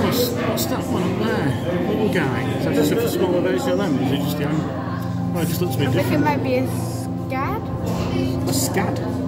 What's, what's that one up there? The little guy. Is that just a smaller version of them? Is it just young? Oh, it just looks a bit I think it might be a scad. A scad.